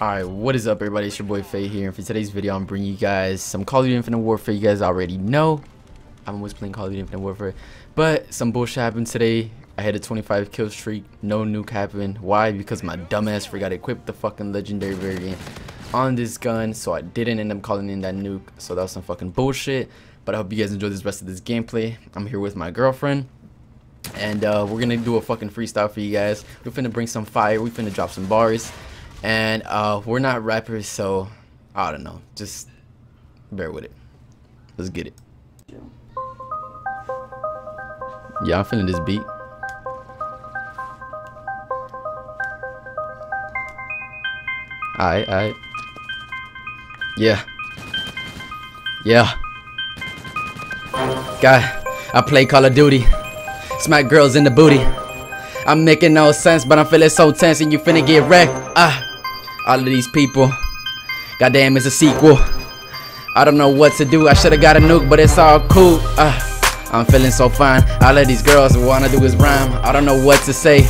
Alright, what is up everybody? It's your boy Fae here, and for today's video I'm bringing you guys some Call of Duty Infinite Warfare. You guys already know I'm always playing Call of Duty Infinite Warfare, but some bullshit happened today. I had a 25 kill streak, no nuke happened. Why? Because my dumbass forgot to equip the fucking legendary variant on this gun, so I didn't end up calling in that nuke. So that was some fucking bullshit. But I hope you guys enjoy this rest of this gameplay. I'm here with my girlfriend. And uh, we're gonna do a fucking freestyle for you guys. We're finna bring some fire. We finna drop some bars. And uh, we're not rappers, so I don't know. Just bear with it. Let's get it. Yeah, I'm feeling this beat. Alright, alright. Yeah. Yeah. God, I play Call of Duty. Smack girls in the booty. I'm making no sense, but I'm feeling so tense and you finna get wrecked. Ah, all of these people. Goddamn, it's a sequel. I don't know what to do. I should've got a nuke, but it's all cool. Ah, I'm feeling so fine. All of these girls wanna do is rhyme. I don't know what to say,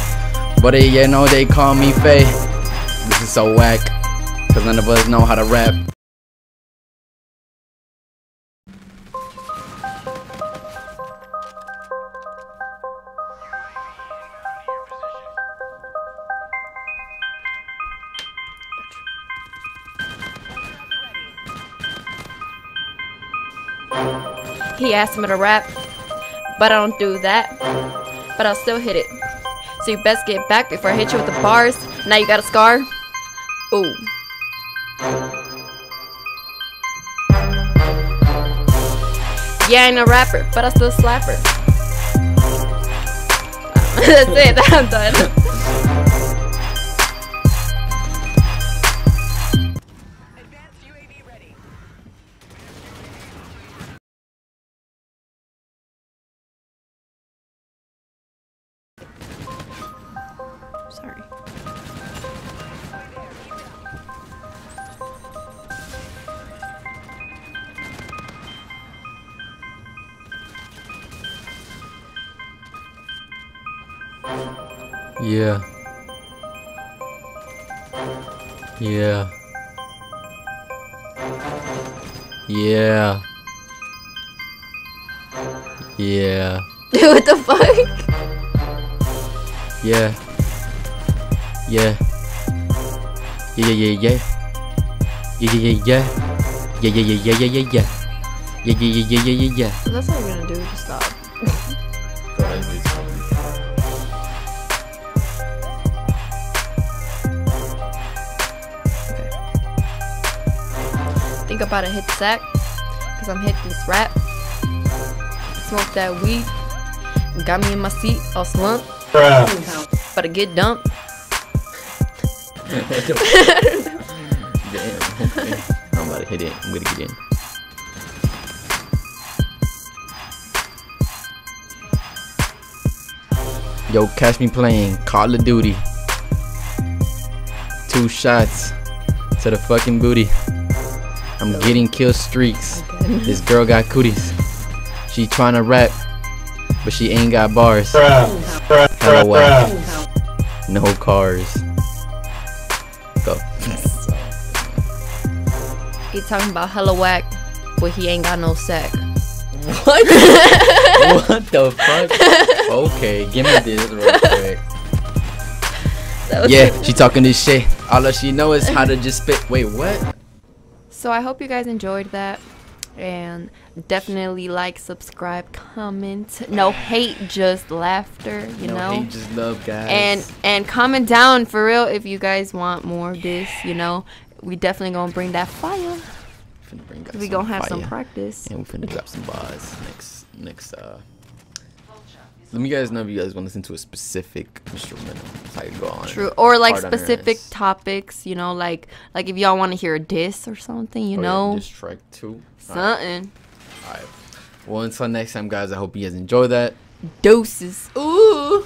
but they, you know they call me Fae. This is so whack, cause none of us know how to rap. He asked me to rap, but I don't do that. But I'll still hit it. So you best get back before I hit you with the bars. Now you got a scar? Ooh. Yeah, I ain't a rapper, but I still slap her. That's it, I'm done. Sorry. Yeah. Yeah. Yeah. Yeah. what the fuck? Yeah. Yeah. Yeah, yeah, yeah, yeah. Yeah, yeah, yeah, yeah. Yeah, yeah, yeah, yeah, yeah, yeah, yeah. Yeah, yeah, yeah, yeah, yeah, yeah, yeah. So that's what you're gonna do, just stop. Think about it, hit the sack. Cause I'm hitting this rap. Smoke that weed. Got me in my seat, all slumped. About to get dumped. Damn. I'm about to hit it. I'm gonna get in. Yo, catch me playing Call of Duty. Two shots to the fucking booty. I'm getting kill streaks. This girl got cooties. She tryna rap, but she ain't got bars. Whack. No cars. Go. He talking about hella whack, but he ain't got no sack. What? what the fuck? Okay, give me this real quick. Yeah, she talking this shit. All that she know is how to just spit. Wait, what? So I hope you guys enjoyed that. And definitely like, subscribe, comment. No hate, just laughter, you no know. hate, just love, guys. and and comment down for real if you guys want more of this, you know. We definitely gonna bring that fire. finna bring We gonna have some practice. And we finna drop some bars next. Next. Uh. Let me guys know if you guys want to listen to a specific instrumental. Can go on. True. Or like hard on your specific topics, you know, like like if y'all want to hear a diss or something, you Oh, yeah, know, Diss track two. something. Alright. Well, until next time, guys. I hope you guys enjoy that. Doses. Ooh.